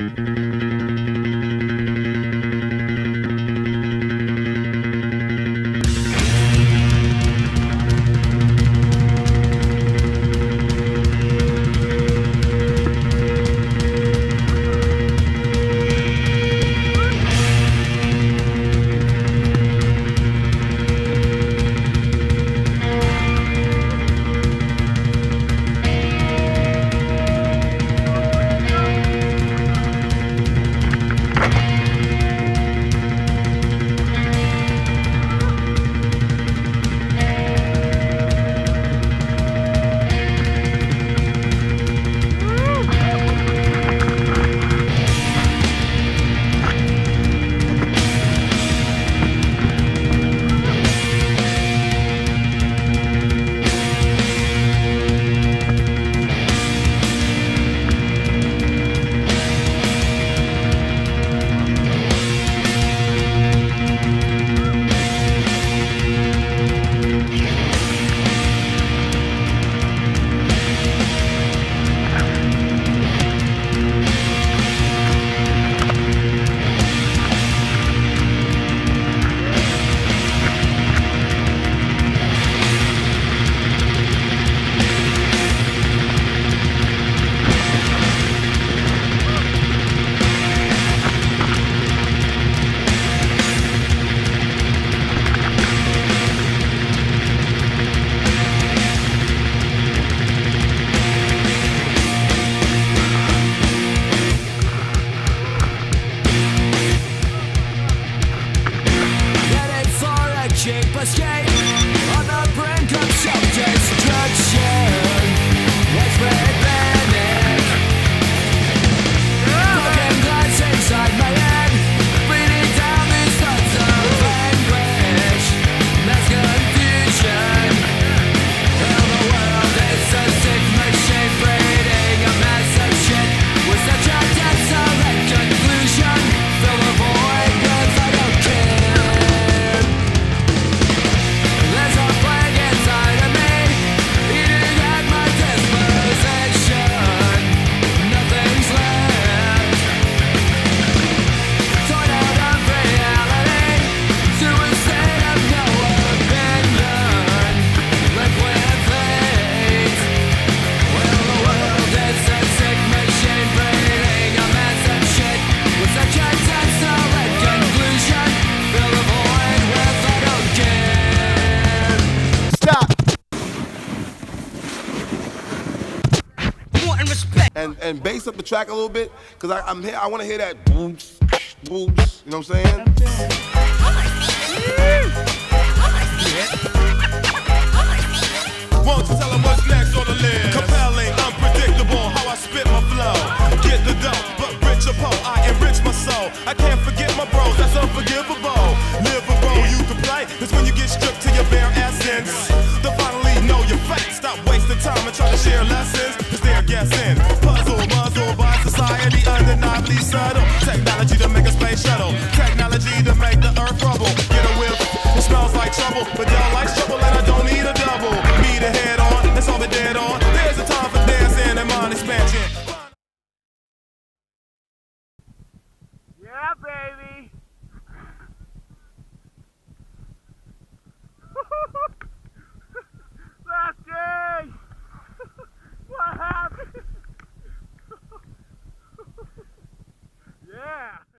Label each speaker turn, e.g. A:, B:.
A: Headed
B: wanting respect.
C: And and bass up the track a little bit, cause I, I'm here. I want to hear that booms, booms. You know what I'm saying?
D: Won't you tell them what's next on the list? Compelling, unpredictable, how I spit my flow. Get the dough, but rich or poor, I enrich my soul. I can't forget my bros, that's unforgivable. Live a role you can play, is when you get stripped to your bare essence. To finally know your facts, stop wasting time and try to share lessons, cause they're guessing. Puzzle, muzzle by society, undeniably subtle. Technology to make a space shuttle, technology to make the earth rubble. Get a whiff, it smells like trouble, but y'all like trouble and I don't need a double. Meet a head on, that's all we dead on. There's a time for dancing and mind expansion.
E: Yeah, baby.